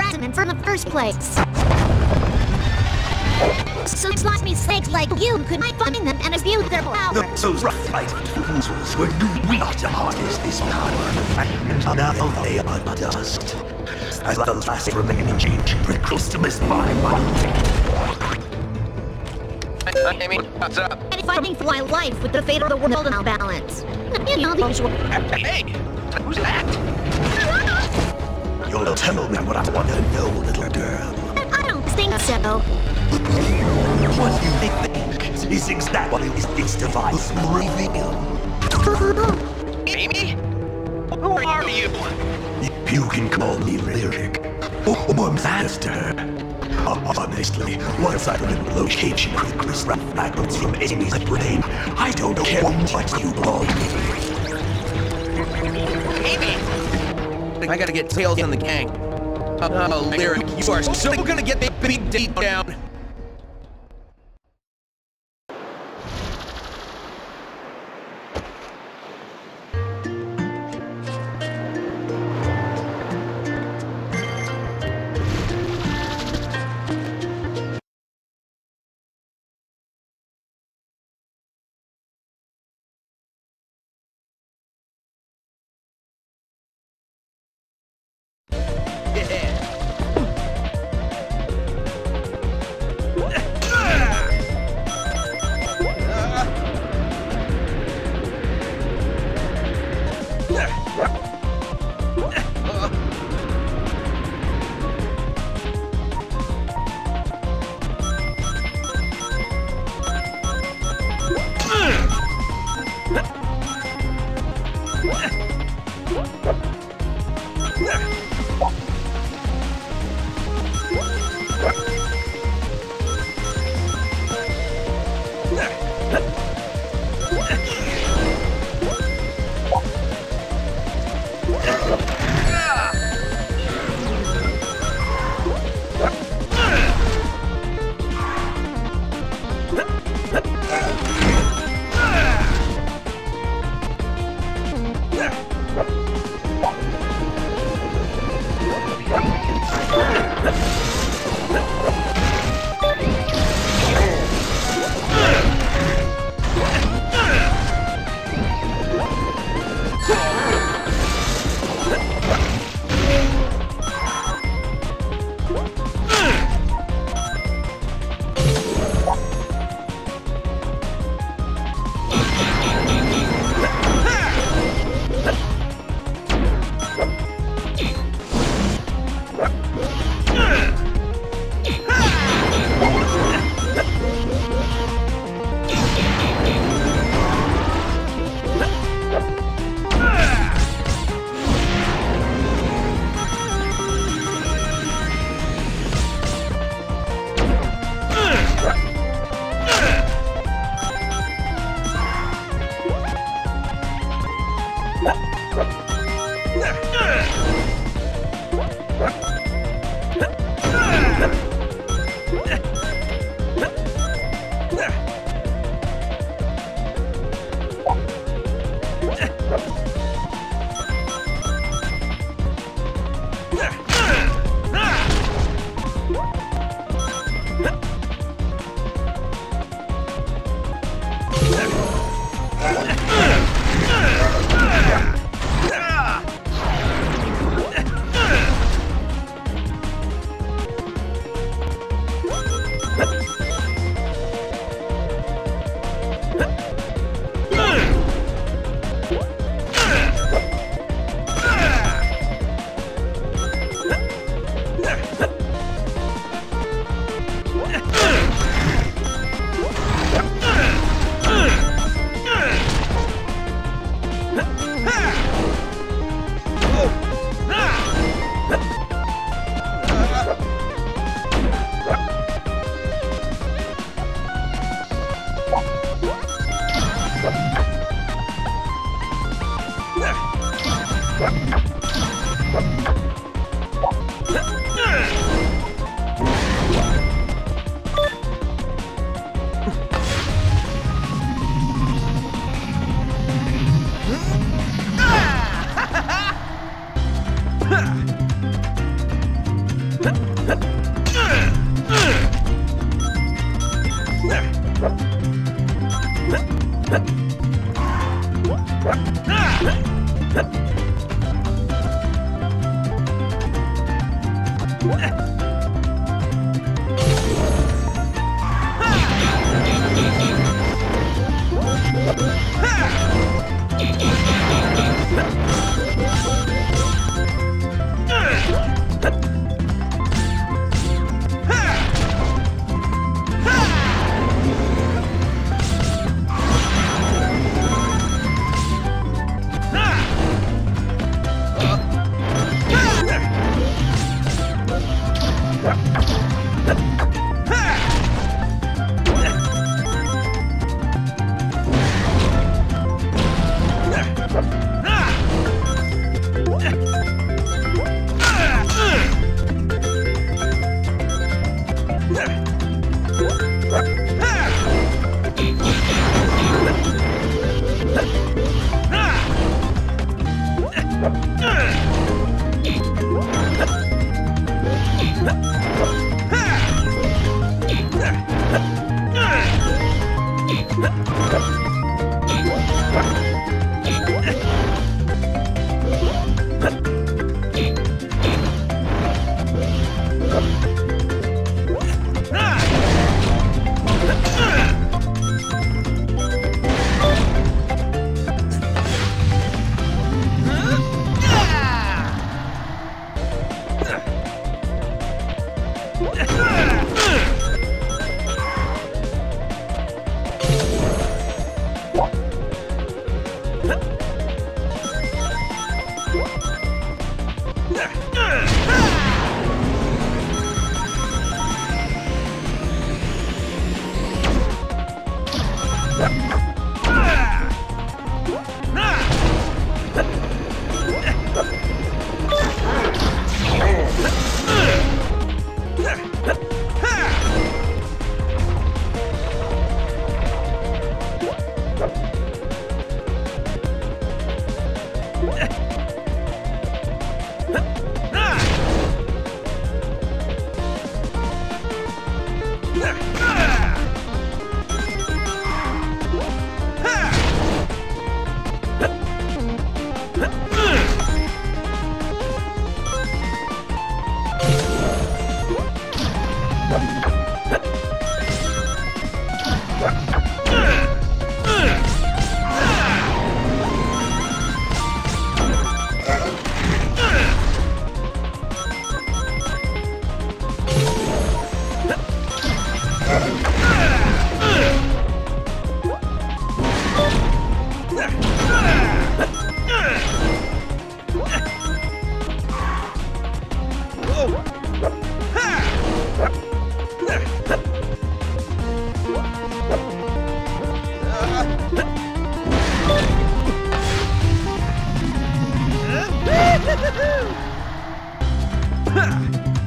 instead the fragments in the first place? So it's like mistakes like you could I find them and abuse their power. Those rough-fighted fools were we are to harness this power, and now they are but dust. As the last remaining change, the crystal is mine. Amy, what's up? And fighting for my life with the fate of the world in balance. You know the usual. Hey, who's that? You'll tell me what I want to know, little girl. I don't think so. What do you think is exactly what this device will reveal. Amy? Who are you? You can call me Lyric, oh, oh, or Master. Oh, honestly, once I remember the location of the crystal fragments from Amy's brain, I don't care what you call me. Amy! I gotta get Tails on the gang. Oh, Lyric, you are so gonna get the big date down. Yep. Bye.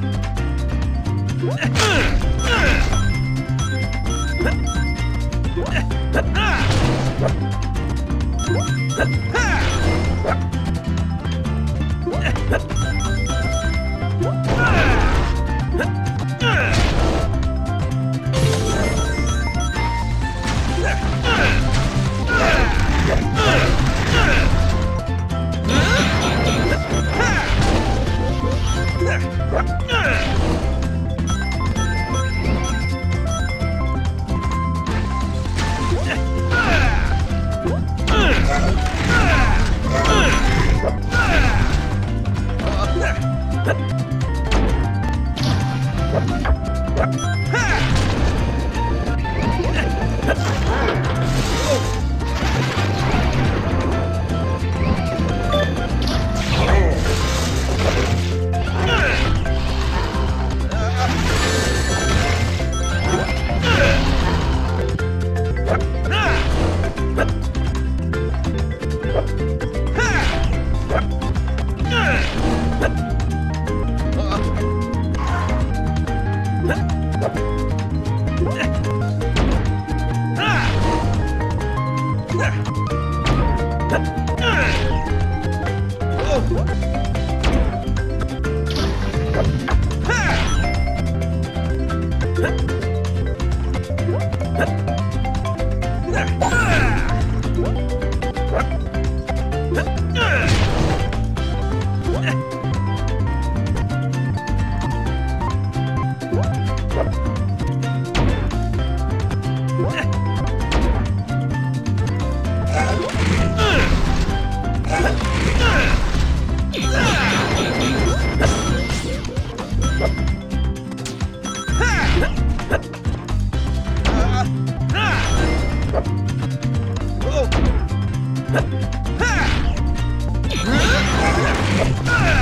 Ha! Ha ha ha! Ah!